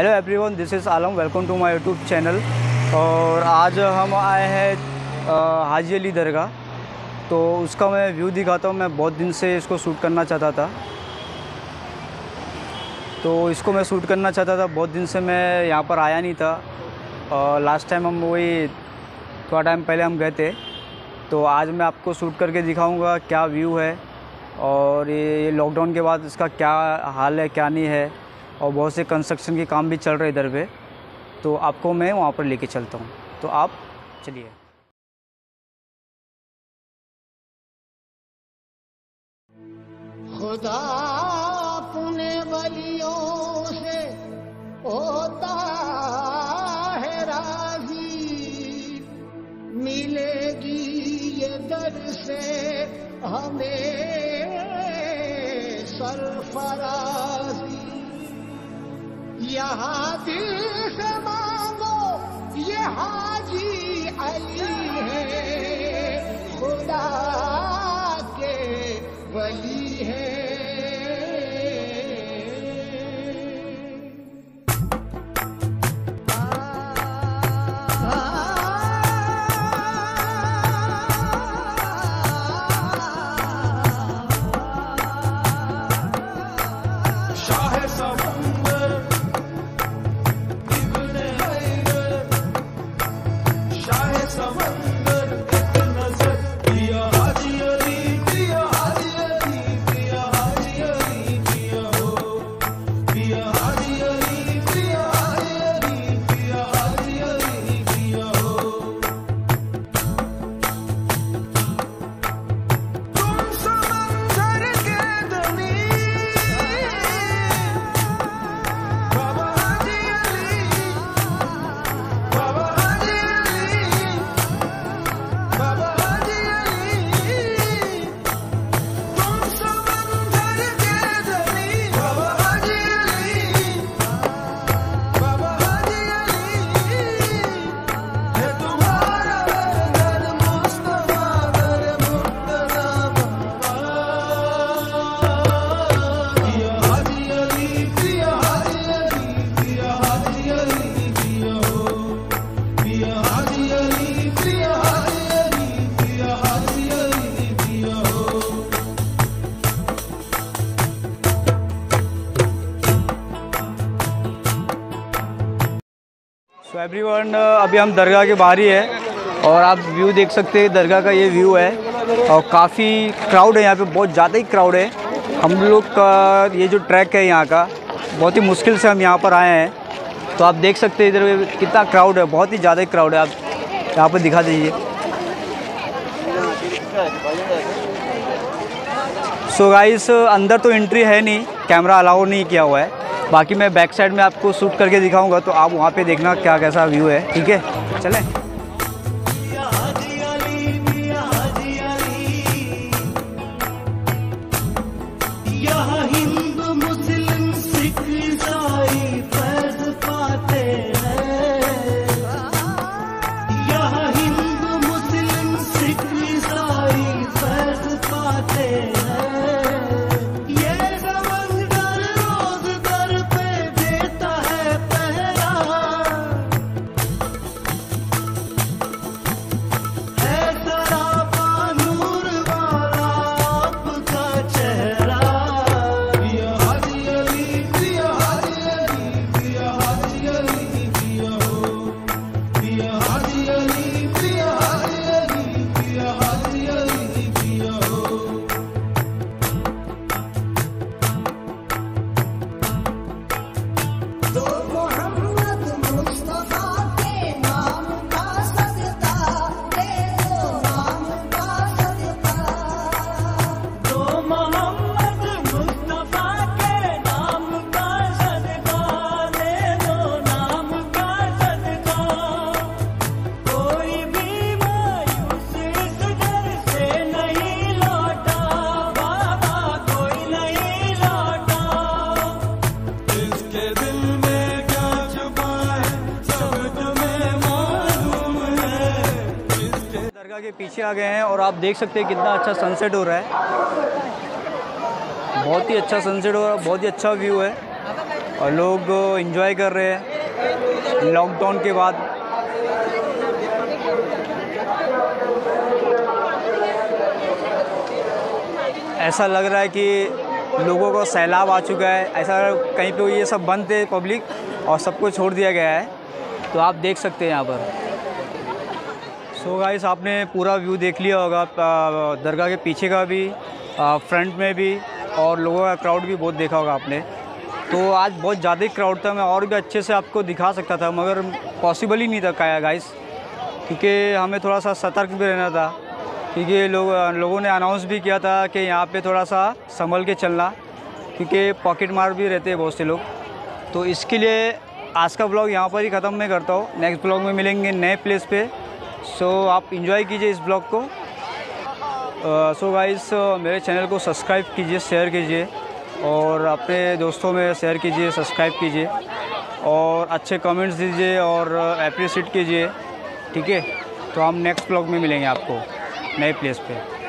Hello everyone this is Alam welcome to my YouTube channel और आज हम आए हैं हाजी अली दरगाह। तो उसका मैं व्यू दिखाता हूँ। मैं बहुत दिन से इसको शूट करना चाहता था। तो इसको मैं शूट करना चाहता था। बहुत दिन से मैं यहाँ पर आया नहीं था। और लास्ट टाइम हम वही, थोड़ा टाइम पहले हम गए थे। तो आज मैं आपको शूट करके दिखाऊँगा क्या व्यू है। और ये लॉकडाउन के बाद इसका क्या हाल है, क्या नहीं है। और बहुत से कंस्ट्रक्शन के काम भी चल रहे इधर पे तो आपको मैं वहाँ पर लेके चलता हूँ। तो आप चलिए। खुदा अपने वलियों से होता है राज़ी। मिलेगी ये दर से हमें सरफराजी। यहाँ दिल से मांगो ये हाजी सो एवरीवन अभी हम दरगाह के बाहर ही है और आप व्यू देख सकते हैं, दरगाह का ये व्यू है और काफ़ी क्राउड है यहाँ पे, बहुत ज़्यादा ही क्राउड है। हम लोग का ये जो ट्रैक है यहाँ का, बहुत ही मुश्किल से हम यहाँ पर आए हैं। तो आप देख सकते हैं इधर कितना क्राउड है, बहुत ही ज़्यादा ही क्राउड है। आप यहाँ पर दिखा दीजिए। सो गाइस अंदर तो एंट्री है नहीं कैमरा अलाउ नहीं किया हुआ है। बाकी मैं बैक साइड में आपको शूट करके दिखाऊँगा तो आप वहाँ पे देखना क्या कैसा व्यू है, ठीक है? चलें। के पीछे आ गए हैं और आप देख सकते हैं कितना अच्छा सनसेट हो रहा है। बहुत ही अच्छा सनसेट हो रहा है, बहुत ही अच्छा व्यू है। और लोग इन्जॉय कर रहे हैं लॉकडाउन के बाद। ऐसा लग रहा है कि लोगों को सैलाब आ चुका है। ऐसा कहीं पे ये सब बंद थे पब्लिक और सबको छोड़ दिया गया है। तो आप देख सकते हैं यहाँ पर। सो गाइस आपने पूरा व्यू देख लिया होगा दरगाह के पीछे का भी फ्रंट में भी, और लोगों का क्राउड भी बहुत देखा होगा आपने। तो आज बहुत ज़्यादा ही क्राउड था, मैं और भी अच्छे से आपको दिखा सकता था, मगर पॉसिबल ही नहीं था काया गाइस क्योंकि हमें थोड़ा सा सतर्क भी रहना था, क्योंकि लोग, लोगों ने अनाउंस भी किया था कि यहाँ पे थोड़ा सा संभल के चलना, क्योंकि पॉकेट मार भी रहते हैं बहुत से लोग। तो इसके लिए आज का ब्लॉग यहाँ पर ही ख़त्म मैं करता हूँ। नेक्स्ट ब्लॉग में मिलेंगे नए प्लेस पे। सो so, आप इन्जॉय कीजिए इस ब्लॉग को। So uh, guys so uh, मेरे चैनल को सब्सक्राइब कीजिए शेयर कीजिए और अपने दोस्तों में शेयर कीजिए सब्सक्राइब कीजिए और अच्छे कमेंट्स दीजिए और अप्रिशिएट कीजिए। ठीक है? तो हम नेक्स्ट ब्लॉग में मिलेंगे आपको नए प्लेस पे।